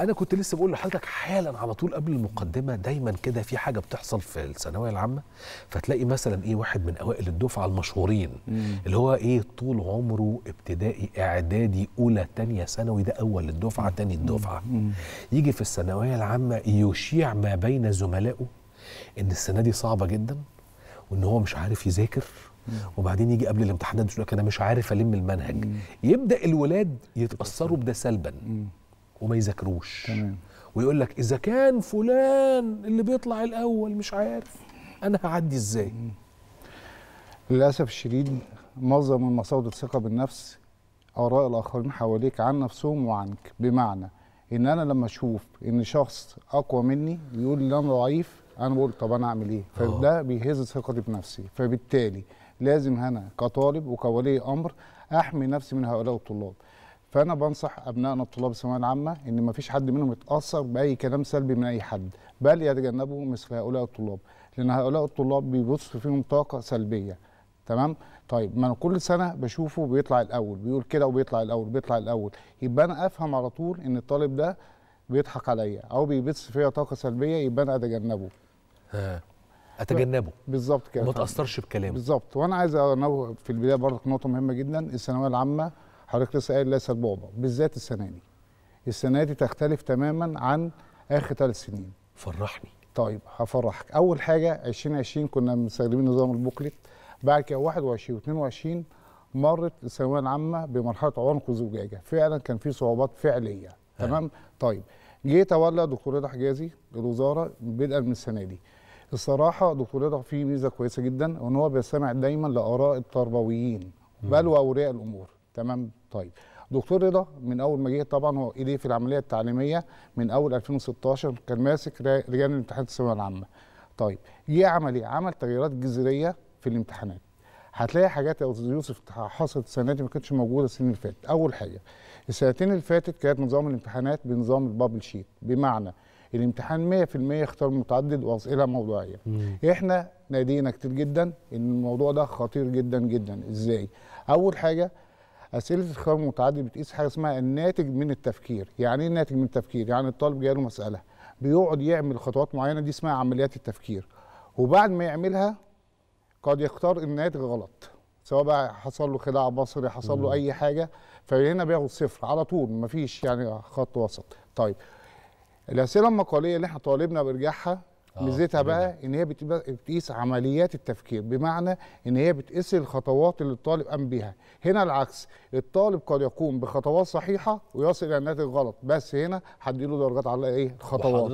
أنا كنت لسه بقول لحضرتك حالا على طول قبل المقدمة دايما كده في حاجة بتحصل في الثانوية العامة فتلاقي مثلا إيه واحد من أوائل الدفعة المشهورين اللي هو إيه طول عمره ابتدائي إعدادي أولى تانية ثانوي ده أول الدفعة تاني الدفعة. يجي في الثانوية العامة يشيع ما بين زملائه إن السنة دي صعبة جدا وإن هو مش عارف يذاكر وبعدين يجي قبل الامتحانات يقول لك أنا مش عارف ألم المنهج. يبدأ الولاد يتأثروا بده سلبا. وما يذاكروش. تمام. ويقول لك إذا كان فلان اللي بيطلع الأول مش عارف أنا هعدي إزاي؟ للأسف الشديد معظم من مصادر الثقة بالنفس آراء الآخرين حواليك عن نفسهم وعنك. بمعنى إن أنا لما أشوف إن شخص أقوى مني يقول لي أنا ضعيف أنا بقول طب أنا أعمل إيه؟ فده بيهز ثقتي بنفسي. فبالتالي لازم أنا كطالب وكولي أمر أحمي نفسي من هؤلاء الطلاب. فأنا بنصح أبنائنا الطلاب الثانوية العامة إن ما فيش حد منهم يتأثر بأي كلام سلبي من أي حد بل يتجنبوا مثل هؤلاء الطلاب لأن هؤلاء الطلاب بيبص فيهم طاقة سلبية. تمام؟ طيب ما أنا كل سنة بشوفه بيطلع الأول بيقول كده وبيطلع الأول بيطلع الأول. يبقى أنا أفهم على طول إن الطالب ده بيضحك عليا أو بيبث فيا طاقة سلبية يبقى أنا أتجنبه. ها أتجنبه. بالظبط كده. فاهم. تأثرش بكلامه. بالظبط. وأنا عايز أنوه في البداية برضك نقطة مهمة جدا الثانوية العامة حضرتك لسه قايل ليست بعبع بالذات السنة دي. السنة دي تختلف تماما عن آخر ثلاث سنين. فرحني. طيب هفرحك. أول حاجة 2020 كنا مستخدمين نظام البوكلت بعد كده 21 و22 مرت الثانوية العامة بمرحلة عنق وزجاجة. فعلا كان في صعوبات فعلية. تمام؟ طيب جه تولى دكتور رضا حجازي الوزارة بدءا من السنة دي. الصراحة دكتور رضا فيه ميزة كويسة جدا وإن هو بيستمع دايما لآراء التربويين بل واولياء الأمور. تمام؟ طيب. دكتور رضا من أول ما جه طبعا هو إيديه في العملية التعليمية من أول 2016 كان ماسك لجان الامتحانات الثانوية العامة. طيب جه عمل إيه؟ عمل تغييرات جذرية في الامتحانات. هتلاقي حاجات يا أستاذ يوسف حصلت السنة دي ما كانتش موجودة السنين اللي فاتت. أول حاجة السنتين اللي فاتت كانت نظام الامتحانات بنظام البابل شيت. بمعنى الامتحان 100% اختيار متعدد وأسئلة موضوعية. إحنا نادينا كتير جدا إن الموضوع ده خطير جدا جدا. إزاي؟ أول حاجة أسئلة الخيار المتعدد بتقيس حاجة اسمها الناتج من التفكير. يعني إيه الناتج من التفكير؟ يعني الطالب جاي له مسألة بيقعد يعمل خطوات معينة دي اسمها عمليات التفكير. وبعد ما يعملها قد يختار الناتج غلط سواء بقى حصل له خداع بصري حصل له أي حاجة فهنا بياخد صفر على طول مفيش يعني خط وسط. طيب الأسئلة المقالية اللي إحنا طالبنا بإرجاعها ميزتها تمام. بقى إن هي بتقيس عمليات التفكير بمعنى إن هي بتقيس الخطوات اللي الطالب قام بيها. هنا العكس الطالب قد يقوم بخطوات صحيحة ويصل إلى ناتج غلط بس هنا هديله درجات على إيه؟ الخطوات